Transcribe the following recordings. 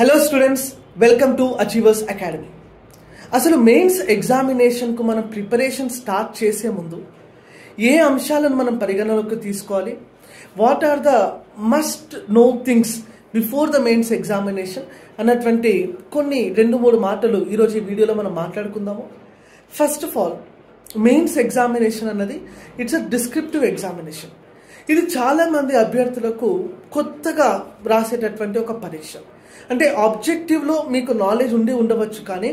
Hello students welcome to achievers academy అసలు mains ఎగ్జామినేషన్కు మనం ప్రిపరేషన్ స్టార్ట్ చేసే ముందు ఏ అంశాలను మనం పరిగణలోకి తీసుకోవాలి? What are the must know things before the mains examination అన్నటువంటి కొన్ని రెండు మూడు మాటలు ఈరోజు ఈ వీడియోలో మనం మాట్లాడుకుందాము. First of all mains examination అన్నది ఇట్స్ అ డిస్క్రిప్టివ్ ఎగ్జామినేషన్ ఇది చాలామంది అభ్యర్థులకు కొత్తగా రాసేటటువంటి ఒక పరీక్ష. అంటే ఆబ్జెక్టివ్లో మీకు నాలెడ్జ్ ఉండి ఉండవచ్చు కానీ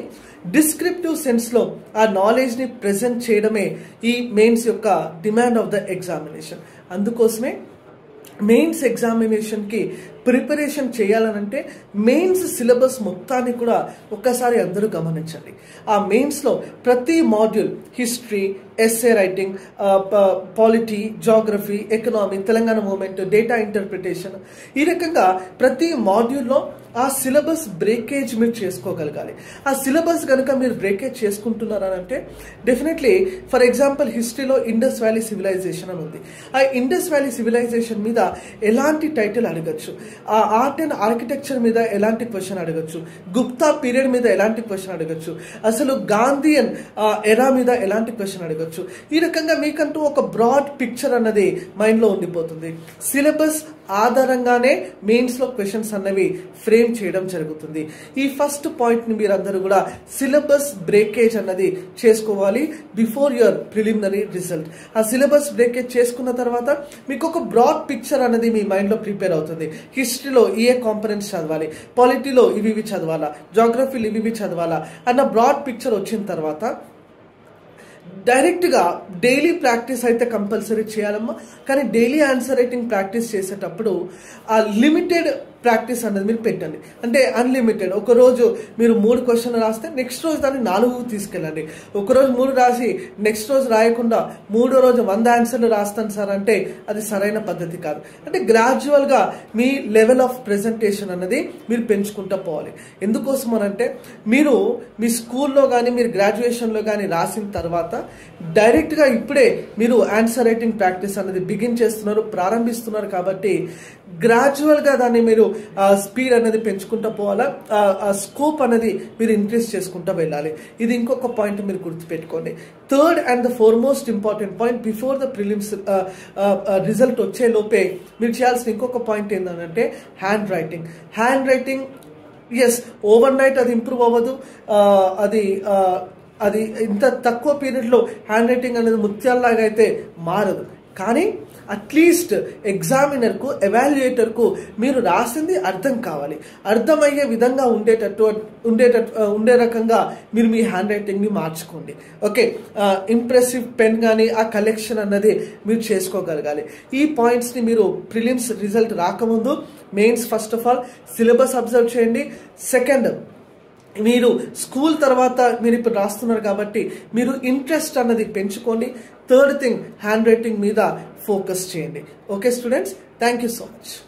డిస్క్రిప్టివ్ సెన్స్లో ఆ నాలెడ్జ్ని ప్రజెంట్ చేయడమే ఈ మెయిన్స్ యొక్క డిమాండ్ ఆఫ్ ద ఎగ్జామినేషన్ అందుకోసమే మెయిన్స్ ఎగ్జామినేషన్కి ప్రిపరేషన్ చేయాలనంటే మెయిన్స్ సిలబస్ మొత్తాన్ని కూడా ఒక్కసారి అందరూ గమనించండి. ఆ మెయిన్స్లో ప్రతి module history essay writing polity geography economy Telangana movement data interpretation ఈ రకంగా ప్రతి మాడ్యూల్లో ఆ సిలబస్ బ్రేకేజ్ మీరు చేసుకోగలగాలి. ఆ సిలబస్ కనుక మీరు బ్రేకేజ్ చేసుకుంటున్నారనంటే డెఫినెట్లీ ఫర్ ఎగ్జాంపుల్ హిస్టరీలో ఇండస్ వ్యాలీ సివిలైజేషన్ అని ఉంది. ఆ ఇండస్ వ్యాలీ సివిలైజేషన్ మీద ఎలాంటి టైటిల్ అడగచ్చు? ఆ ఆర్ట్ అండ్ ఆర్కిటెక్చర్ మీద ఎలాంటి క్వశ్చన్ అడగచ్చు? గుప్తా పీరియడ్ మీద ఎలాంటి క్వశ్చన్ అడగచ్చు? అసలు గాంధీయన్ ఎరా మీద ఎలాంటి క్వశ్చన్ అడగచ్చు? ఈ రకంగా మీకంటూ ఒక బ్రాడ్ పిక్చర్ అన్నది మైండ్లో ఉండిపోతుంది. సిలబస్ ఆధారంగానే మెయిన్స్లో క్వశ్చన్స్ అన్నవి ఫ్రేమ్ చేయడం జరుగుతుంది. ఈ ఫస్ట్ పాయింట్ని మీరందరూ కూడా సిలబస్ బ్రేకేజ్ అన్నది చేసుకోవాలి బిఫోర్ యువర్ ప్రిలిమినరీ రిజల్ట్. ఆ సిలబస్ బ్రేకేజ్ చేసుకున్న తర్వాత మీకు ఒక బ్రాడ్ పిక్చర్ అనేది మీ మైండ్లో ప్రిపేర్ అవుతుంది. హిస్టరీలో ఏ కాంపనెంట్స్ చదవాలి? పాలిటీలో ఇవి ఇవి చదవాలా? జాగ్రఫీలు ఇవి ఇవి చదవాలా? అన్న బ్రాడ్ పిక్చర్ వచ్చిన తర్వాత డైరెక్ట్గా డైలీ ప్రాక్టీస్ అయితే కంపల్సరీ చేయాలమ్మా. కానీ డైలీ ఆన్సర్ రైటింగ్ ప్రాక్టీస్ చేసేటప్పుడు ఆ లిమిటెడ్ ప్రాక్టీస్ అనేది మీరు పెట్టండి. అంటే అన్లిమిటెడ్ ఒక రోజు మీరు మూడు క్వశ్చన్లు రాస్తే నెక్స్ట్ రోజు దాన్ని నాలుగు తీసుకెళ్ళండి. ఒకరోజు మూడు రాసి నెక్స్ట్ రోజు రాయకుండా మూడో రోజు వంద ఆన్సర్లు రాస్తాను సార్ అంటే అది సరైన పద్ధతి కాదు. అంటే గ్రాడ్యువల్గా మీ లెవెల్ ఆఫ్ ప్రెజెంటేషన్ అన్నది మీరు పెంచుకుంటూ పోవాలి. ఎందుకోసం అనంటే మీరు మీ స్కూల్లో కానీ మీరు గ్రాడ్యుయేషన్లో కానీ రాసిన తర్వాత డైరెక్ట్గా ఇప్పుడే మీరు ఆన్సర్ రైటింగ్ ప్రాక్టీస్ అనేది బిగిన్ చేస్తున్నారు ప్రారంభిస్తున్నారు కాబట్టి గ్రాడ్యువల్గా దాన్ని మీరు స్పీడ్ అనేది పెంచుకుంటూ పోవాలా? ఆ స్కోప్ అనేది మీరు ఇంక్రీజ్ చేసుకుంటూ వెళ్ళాలి. ఇది ఇంకొక పాయింట్ మీరు గుర్తుపెట్టుకోండి. Third and the foremost important point before the prelims result వచ్చే లోపే మీరు చేయాల్సిన ఇంకొక పాయింట్ ఏంటంటే handwriting handwriting yes overnight అది ఇంప్రూవ్ అవ్వదు. అది అది ఇంత తక్కువ పీరియడ్లో హ్యాండ్ రైటింగ్ అనేది ముత్యాల్లాగా అయితే మారదు. కానీ అట్లీస్ట్ ఎగ్జామినర్కు ఎవాల్యుయేటర్కు మీరు రాసింది అర్థం కావాలి. అర్థమయ్యే విధంగా ఉండేటట్టు ఉండేటట్టు ఉండే రకంగా మీరు మీ హ్యాండ్ రైటింగ్ని మార్చుకోండి. ఓకే ఇంప్రెసివ్ పెన్ కానీ ఆ కలెక్షన్ అన్నది మీరు చేసుకోగలగాలి. ఈ పాయింట్స్ని మీరు ప్రిలిమ్స్ రిజల్ట్ రాకముందు mains first of all syllabus observe చేయండి. సెకండ్ మీరు స్కూల్ తర్వాత మీరు ఇప్పుడు రాస్తున్నారు కాబట్టి మీరు ఇంట్రెస్ట్ అన్నది పెంచుకోండి. థర్డ్ థింగ్ హ్యాండ్ రైటింగ్ మీద ఫోకస్ చేయండి. Okay students? Thank you so much.